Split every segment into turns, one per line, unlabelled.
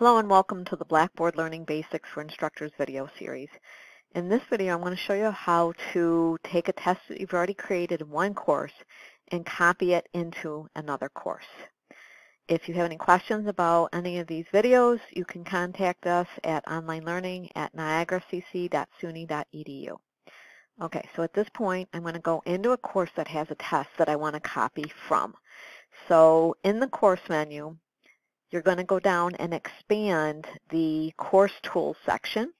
Hello and welcome to the Blackboard Learning Basics for Instructors video series. In this video I'm going to show you how to take a test that you've already created in one course and copy it into another course. If you have any questions about any of these videos, you can contact us at onlinelearning at niagaracc.suny.edu. Okay, so at this point I'm going to go into a course that has a test that I want to copy from. So in the course menu, you're going to go down and expand the course tools section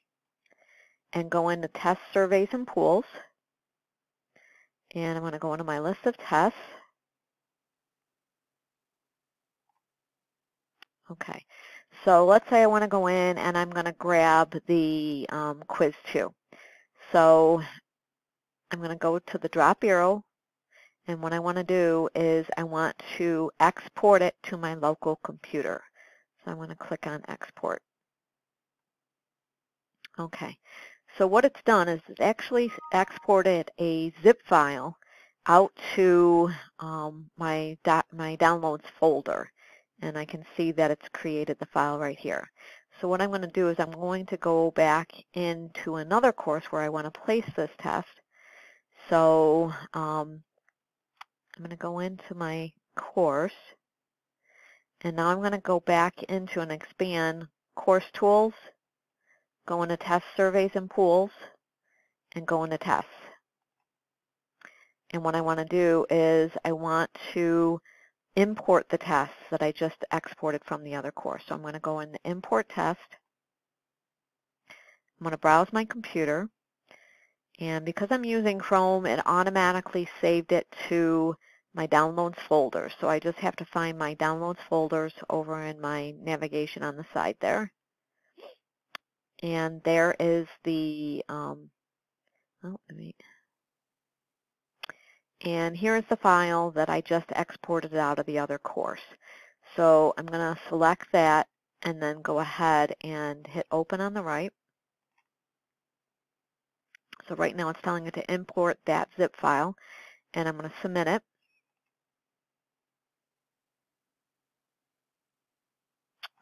and go into test surveys and pools. And I'm going to go into my list of tests. Okay, so let's say I want to go in and I'm going to grab the um, quiz 2. So I'm going to go to the drop arrow and what I want to do is I want to export it to my local computer. So I'm going to click on export. Okay, so what it's done is it's actually exported a zip file out to um, my, my downloads folder. And I can see that it's created the file right here. So what I'm going to do is I'm going to go back into another course where I want to place this test. So um, I'm going to go into my course. And now I'm going to go back into and expand course tools, go into test surveys and pools, and go into tests. And what I want to do is I want to import the tests that I just exported from the other course. So I'm going to go in the import test. I'm going to browse my computer. And because I'm using Chrome, it automatically saved it to my downloads folder. So I just have to find my downloads folders over in my navigation on the side there. And there is the, um, oh, let me, and here is the file that I just exported out of the other course. So I'm going to select that and then go ahead and hit open on the right. So right now it's telling it to import that zip file and I'm going to submit it.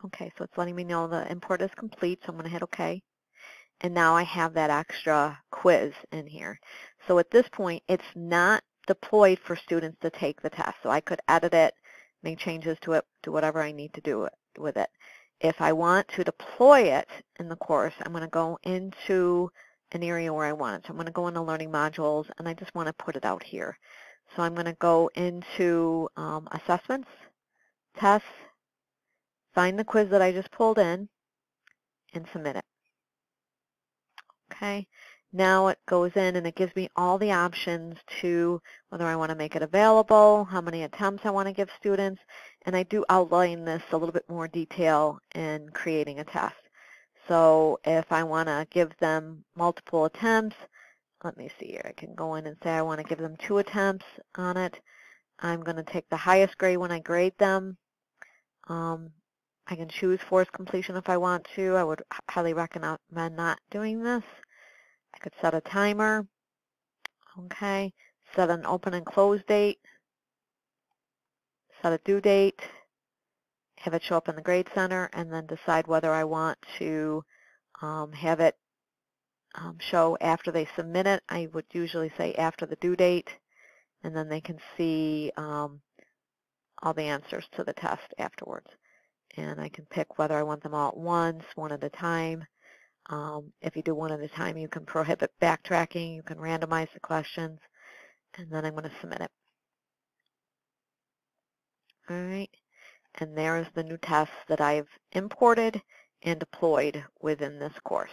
Okay, so it's letting me know the import is complete, so I'm going to hit OK. And now I have that extra quiz in here. So at this point, it's not deployed for students to take the test. So I could edit it, make changes to it, do whatever I need to do with it. If I want to deploy it in the course, I'm going to go into an area where I want it. So I'm going to go into Learning Modules, and I just want to put it out here. So I'm going to go into um, Assessments, Tests, find the quiz that I just pulled in, and submit it. Okay, now it goes in and it gives me all the options to whether I want to make it available, how many attempts I want to give students, and I do outline this a little bit more detail in creating a test. So if I want to give them multiple attempts, let me see here, I can go in and say I want to give them two attempts on it. I'm going to take the highest grade when I grade them. Um, I can choose forced completion if I want to. I would highly recommend not doing this. I could set a timer. Okay. Set an open and close date. Set a due date. Have it show up in the Grade Center and then decide whether I want to um, have it um, show after they submit it. I would usually say after the due date and then they can see um, all the answers to the test afterwards and I can pick whether I want them all at once, one at a time. Um, if you do one at a time, you can prohibit backtracking, you can randomize the questions, and then I'm going to submit it. All right, and there's the new test that I've imported and deployed within this course.